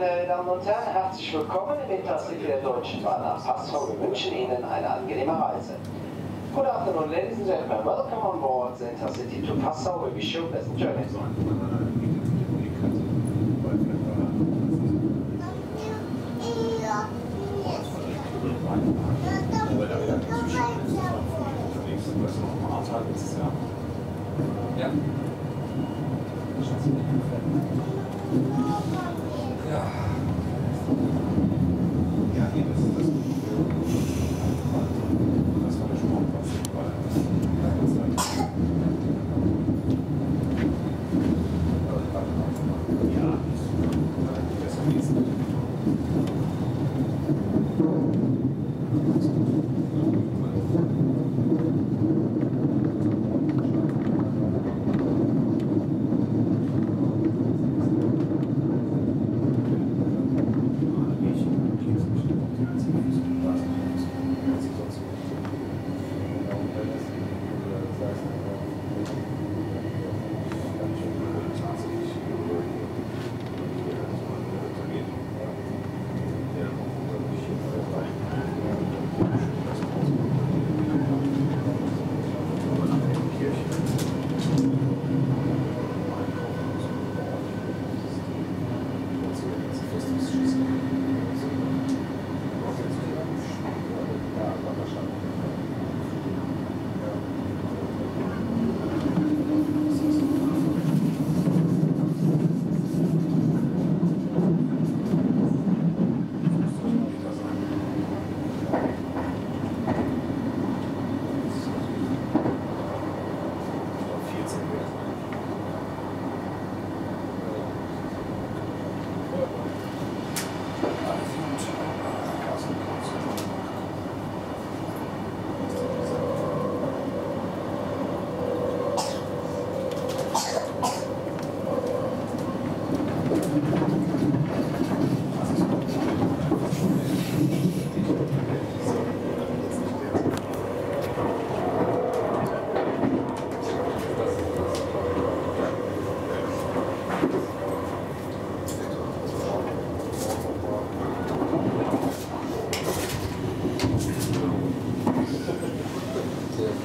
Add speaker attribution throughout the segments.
Speaker 1: Meine Damen und Herren, herzlich willkommen im Intercity der Deutschen Bahn nach Passau. Wir wünschen Ihnen eine angenehme Reise. Good afternoon, ladies and gentlemen. Welcome on board the Intercity to Passau. We wish you a pleasant journey.
Speaker 2: Ja. Ja.
Speaker 3: Ja, nee, das ist. Das Thank you.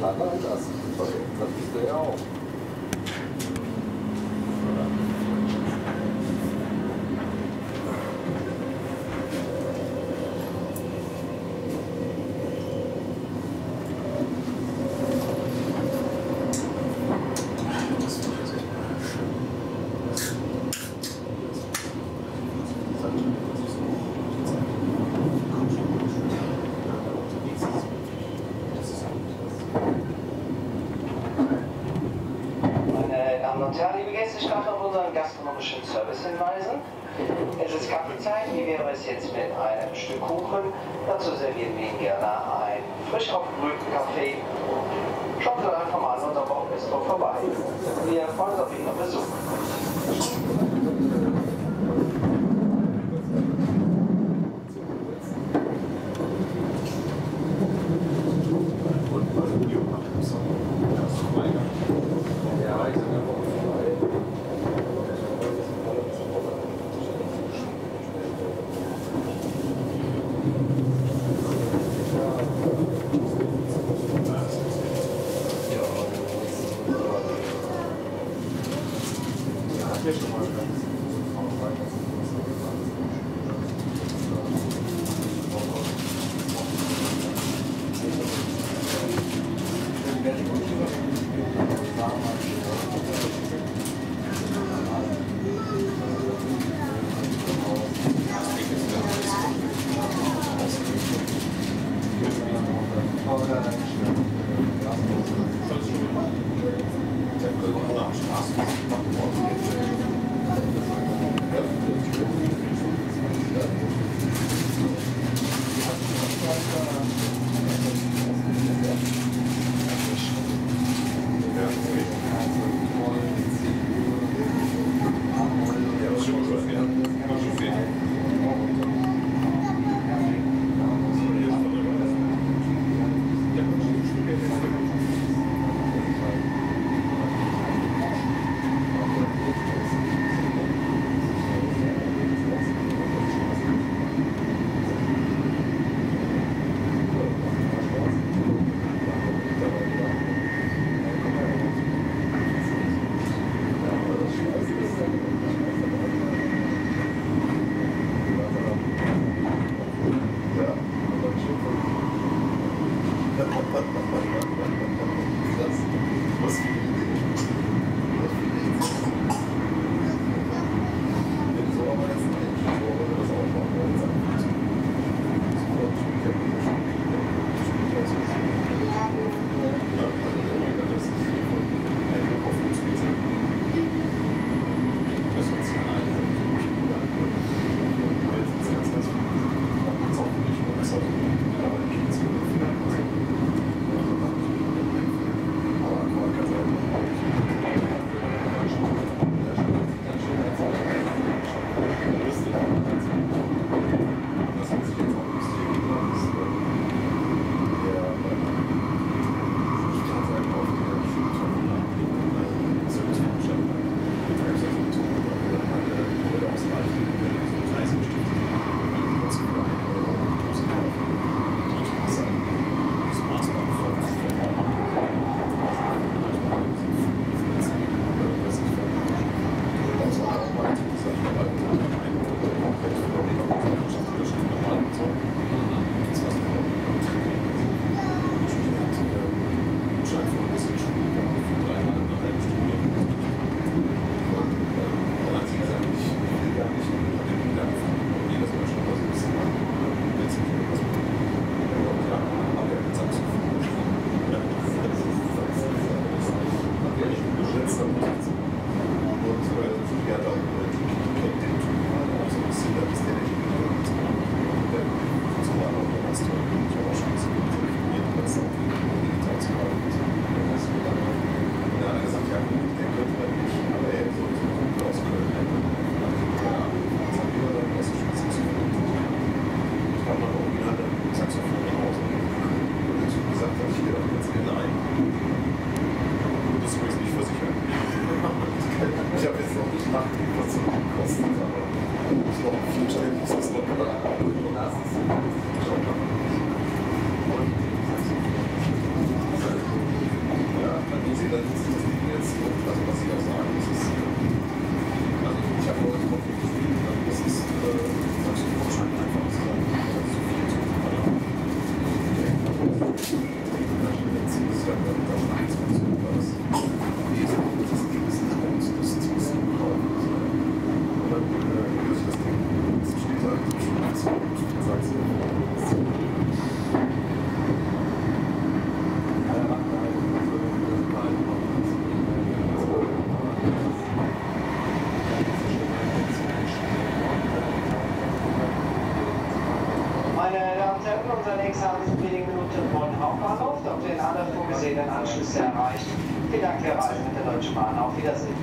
Speaker 3: Der
Speaker 2: Flatter als das. Das bist du ja auch.
Speaker 1: Meine Damen und Herren, liebe Gäste, ich darf auf unseren gastronomischen Service hinweisen. Es ist Kaffeezeit, wie wäre es jetzt mit einem Stück Kuchen? Dazu servieren wir Ihnen gerne einen frisch aufgebrühten Kaffee. Schauen Sie doch einfach mal an unserem Bauchbistro vorbei. Wir freuen uns auf Ihren Besuch.
Speaker 3: Thanks. Minute in wenigen Minuten Bonn Hauptbahnhof, Dr. in alle vorgesehenen Anschlüsse erreicht. Vielen Dank, Herr mit der Deutschen Bahn. Auf Wiedersehen.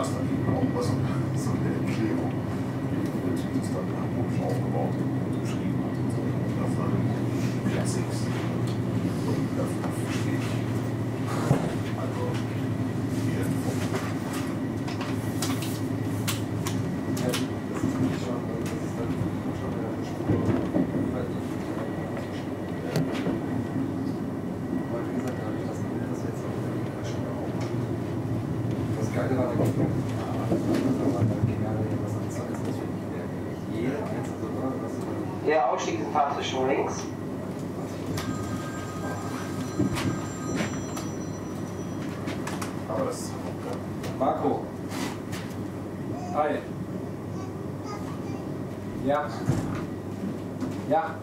Speaker 3: erst mal eben auch mal so, so eine Erklärung, wie der Typ das dann harmonisch aufgebaut und geschrieben hat und so. Das
Speaker 1: war ein Klassik. Und das,
Speaker 2: Der Ausstieg ist praktisch schon links.
Speaker 3: Aber das
Speaker 1: Marco. Hi. Ja. Ja.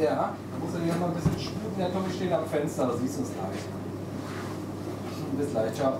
Speaker 1: Ja, da muss er hier noch ein bisschen sputen. Der Tommy steht am Fenster, da siehst du es gleich. Bis gleich, ciao.